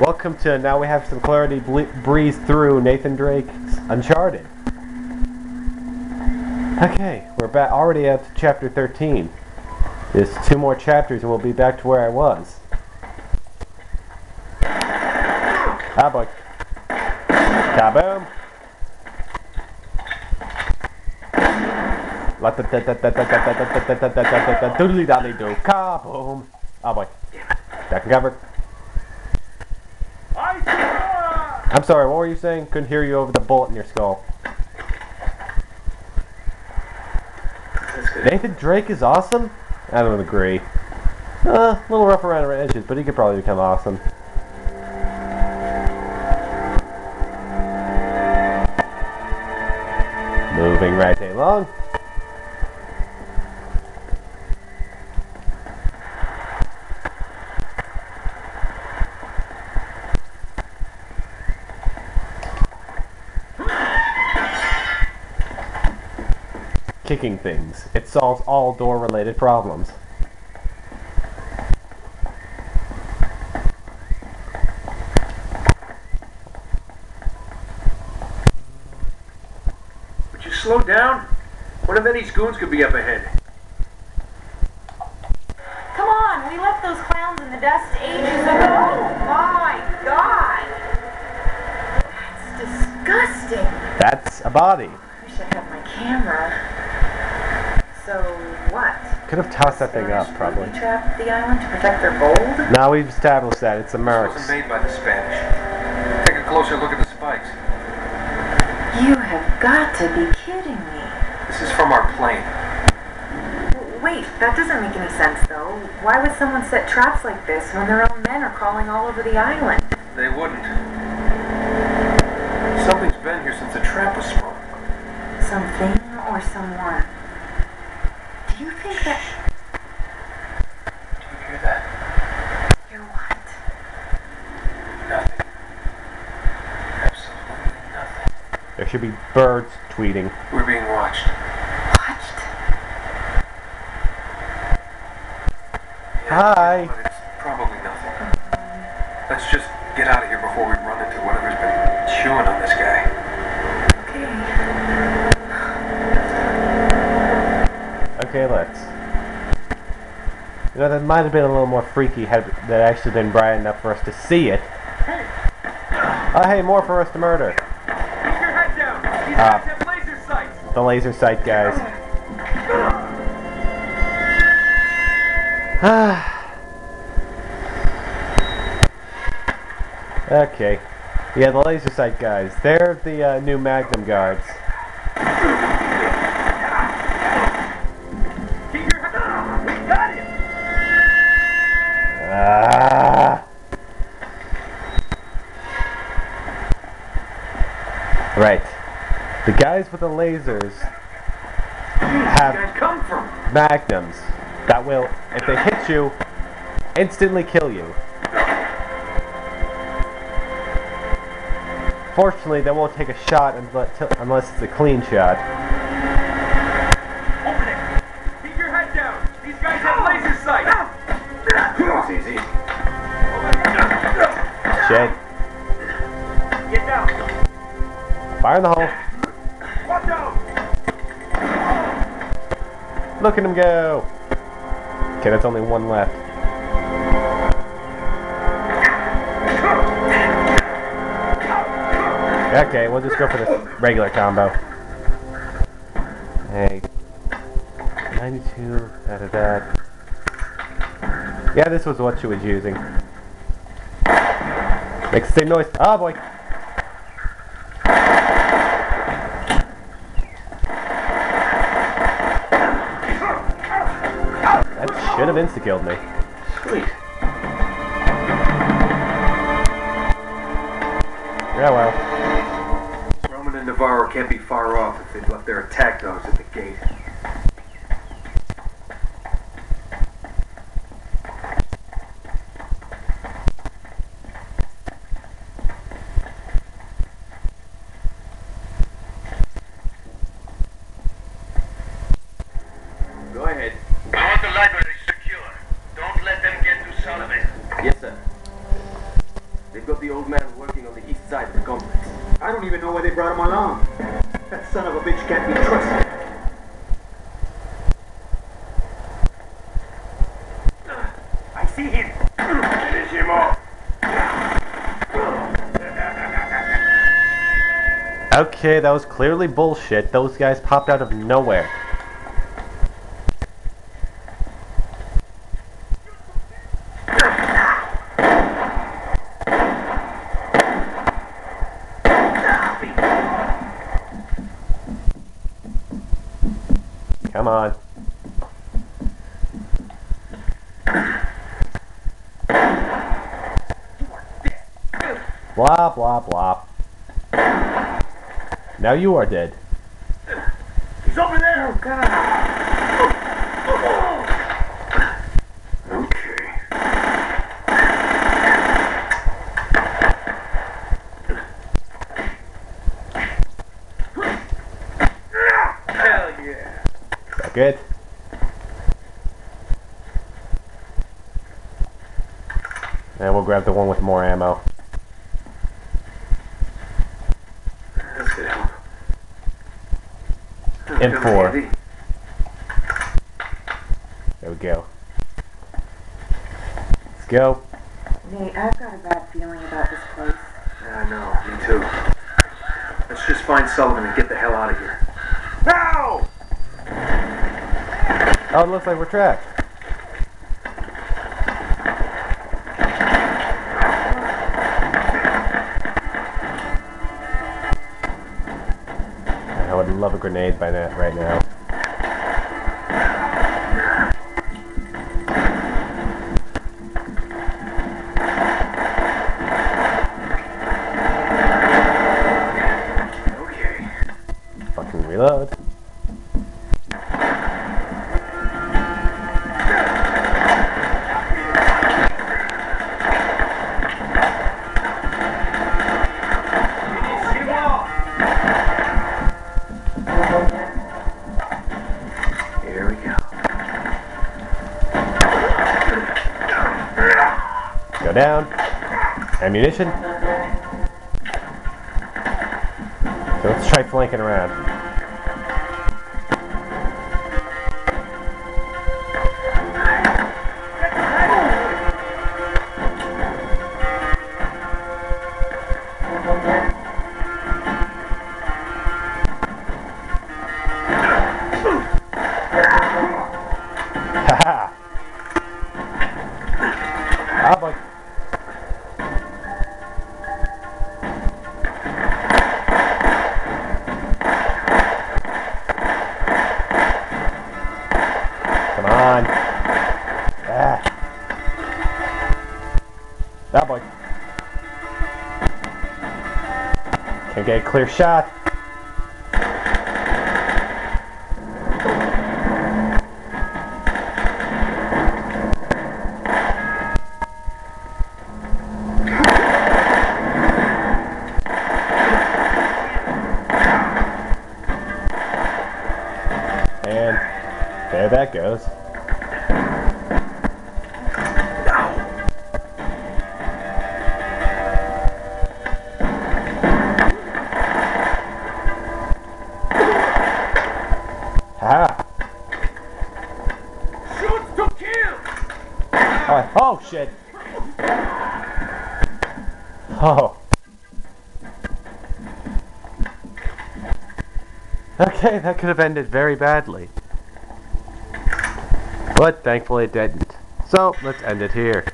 Welcome to Now We Have Some Clarity Breeze Through Nathan Drake's Uncharted. Okay, we're back already at chapter 13. There's two more chapters and we'll be back to where I was. Ah, boy. Kaboom! Ah, boy. Back and cover. I'm sorry, what were you saying? Couldn't hear you over the bullet in your skull. Nathan Drake is awesome? I don't agree. Uh, a little rough around the edges, but he could probably become awesome. Moving right along. Kicking things. It solves all door related problems. Would you slow down? One of Eddy's goons could be up ahead. Come on, we left those clowns in the dust ages ago. Oh my god! That's disgusting. That's a body. I Wish I had my camera. So what? Could have tossed that thing up, probably. booby trapped the island to protect their gold? Now we've established that it's the This Mercs. wasn't made by the Spanish. Take a closer look at the spikes. You have got to be kidding me. This is from our plane. Wait, that doesn't make any sense though. Why would someone set traps like this when their own men are crawling all over the island? They wouldn't. Something's been here since the trap was sprung. Something or someone? There should be birds tweeting. We're being watched. Watched? Yeah, Hi. But it's probably nothing. Let's just get out of here before we run into whatever's been chewing on this guy. Okay. Okay, let's. You know, that might have been a little more freaky had that actually been bright enough for us to see it. Oh, hey, more for us to murder. Keep your head down. These guys have laser sights. The laser sight guys. okay. Yeah, the laser sight guys. They're the uh, new Magnum guards. The guys with the lasers have Guys, come from. magnums that will, if they hit you, instantly kill you. Fortunately, they won't take a shot unless, unless it's a clean shot. Open it. Keep your head down. These guys have laser sights. That's easy. Shit. Get down. Fire in the hole. Look at him go. Okay, that's only one left. Okay, we'll just go for the regular combo. Hey. 92 out of that. Yeah, this was what she was using. Makes the same noise. Oh boy. Have insta-killed me. Sweet. Yeah, well. Roman and Navarro can't be far off if they've left their attack dogs at the gate. Go ahead. Even know why they brought him along. That son of a bitch can't be trusted. I see him. Finish him off! Okay, that was clearly bullshit. Those guys popped out of nowhere. On. Blah, blah, blah. Now you are dead. He's over there. Oh, God. Okay. Hell yeah! Suck it. And we'll grab the one with more ammo. That's good help. In Come four. There we go. Let's go. Nate, I've got a bad feeling about this place. Yeah, I know. Me too. Let's just find Sullivan and get the hell out of here. Now! Oh, it looks like we're trapped. I would love a grenade by that right now. Down. Ammunition. So let's try flanking around. Haha. Clear shot. And there that goes. Oh, oh shit! Oh. Okay, that could have ended very badly. But thankfully it didn't. So, let's end it here.